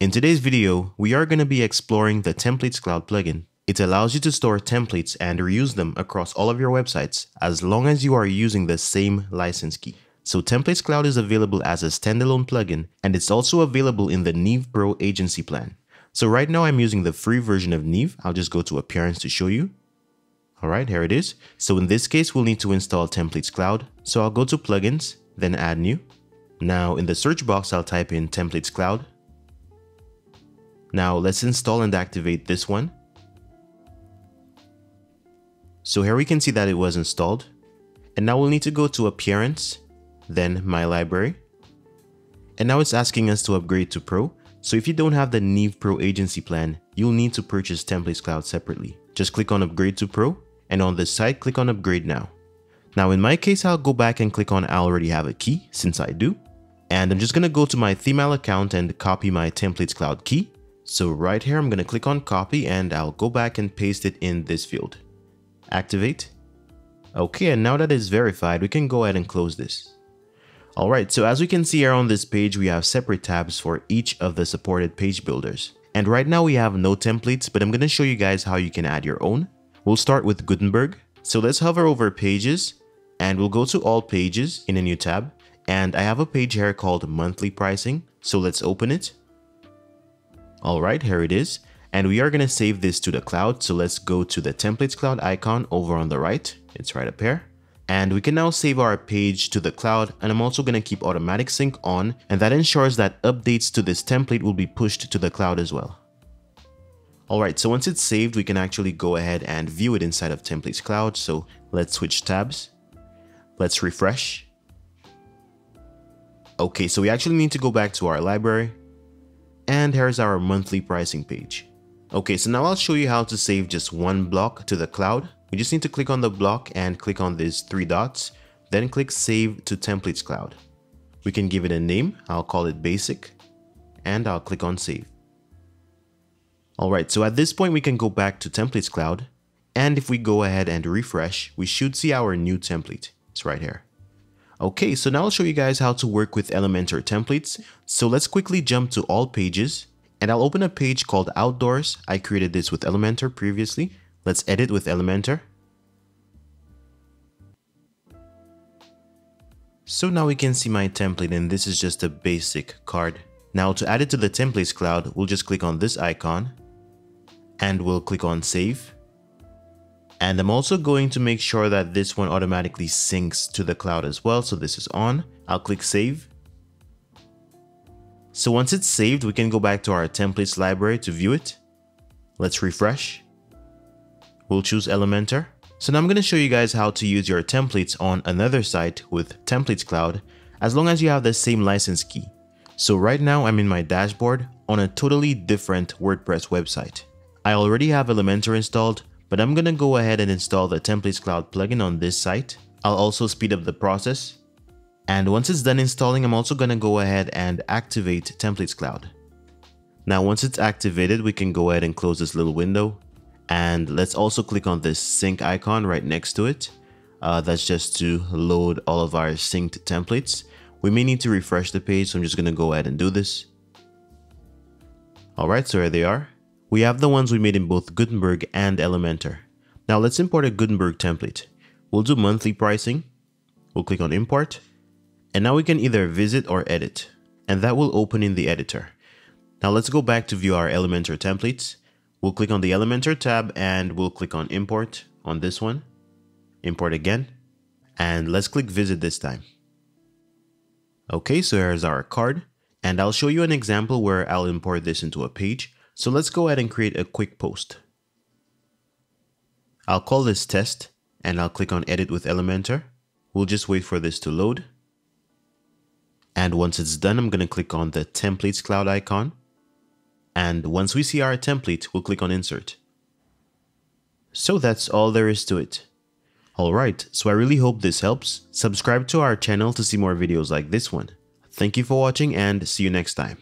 In today's video, we are going to be exploring the Templates Cloud plugin. It allows you to store templates and reuse them across all of your websites as long as you are using the same license key. So Templates Cloud is available as a standalone plugin and it's also available in the Neve Pro agency plan. So right now I'm using the free version of Neve. I'll just go to appearance to show you. All right, here it is. So in this case, we'll need to install Templates Cloud. So I'll go to plugins, then add new. Now in the search box, I'll type in Templates Cloud. Now let's install and activate this one. So here we can see that it was installed. And now we'll need to go to Appearance, then My Library. And now it's asking us to upgrade to Pro. So if you don't have the Neve Pro agency plan, you'll need to purchase Templates Cloud separately. Just click on Upgrade to Pro, and on this site, click on Upgrade Now. Now in my case, I'll go back and click on I already have a key, since I do. And I'm just gonna go to my Themeisle account and copy my Templates Cloud key. So right here, I'm gonna click on copy and I'll go back and paste it in this field activate. Okay, and now that it's verified, we can go ahead and close this. Alright, so as we can see here on this page, we have separate tabs for each of the supported page builders. And right now we have no templates, but I'm going to show you guys how you can add your own. We'll start with Gutenberg. So let's hover over pages and we'll go to all pages in a new tab. And I have a page here called monthly pricing. So let's open it. Alright, here it is and we are going to save this to the cloud. So let's go to the templates cloud icon over on the right. It's right up here. And we can now save our page to the cloud and I'm also going to keep automatic sync on and that ensures that updates to this template will be pushed to the cloud as well. Alright, so once it's saved, we can actually go ahead and view it inside of Templates Cloud. So let's switch tabs. Let's refresh. Okay, so we actually need to go back to our library. And here's our monthly pricing page. Okay, so now I'll show you how to save just one block to the cloud. We just need to click on the block and click on these three dots, then click Save to Templates Cloud. We can give it a name, I'll call it Basic, and I'll click on Save. Alright, so at this point we can go back to Templates Cloud, and if we go ahead and refresh, we should see our new template. It's right here. Okay, so now I'll show you guys how to work with Elementor templates. So let's quickly jump to all pages and I'll open a page called Outdoors. I created this with Elementor previously. Let's edit with Elementor. So now we can see my template and this is just a basic card. Now to add it to the templates cloud, we'll just click on this icon and we'll click on save. And I'm also going to make sure that this one automatically syncs to the cloud as well. So this is on. I'll click save so once it's saved, we can go back to our templates library to view it. Let's refresh. We'll choose Elementor. So now I'm going to show you guys how to use your templates on another site with Templates Cloud as long as you have the same license key. So right now I'm in my dashboard on a totally different WordPress website. I already have Elementor installed, but I'm to go ahead and install the Templates Cloud plugin on this site. I'll also speed up the process and once it's done installing, I'm also to go ahead and activate Templates Cloud. Now, once it's activated, we can go ahead and close this little window. And let's also click on this sync icon right next to it. Uh, that's just to load all of our synced templates. We may need to refresh the page, so I'm just to go ahead and do this. Alright, so here they are. We have the ones we made in both Gutenberg and Elementor. Now let's import a Gutenberg template. We'll do monthly pricing. We'll click on import and now we can either visit or edit, and that will open in the editor. Now let's go back to view our Elementor templates. We'll click on the Elementor tab and we'll click on import on this one, import again, and let's click visit this time. Okay, so here's our card, and I'll show you an example where I'll import this into a page. So let's go ahead and create a quick post. I'll call this test and I'll click on edit with Elementor. We'll just wait for this to load. And once it's done, I'm going to click on the templates cloud icon. And once we see our template, we'll click on insert. So that's all there is to it. Alright, so I really hope this helps. Subscribe to our channel to see more videos like this one. Thank you for watching and see you next time.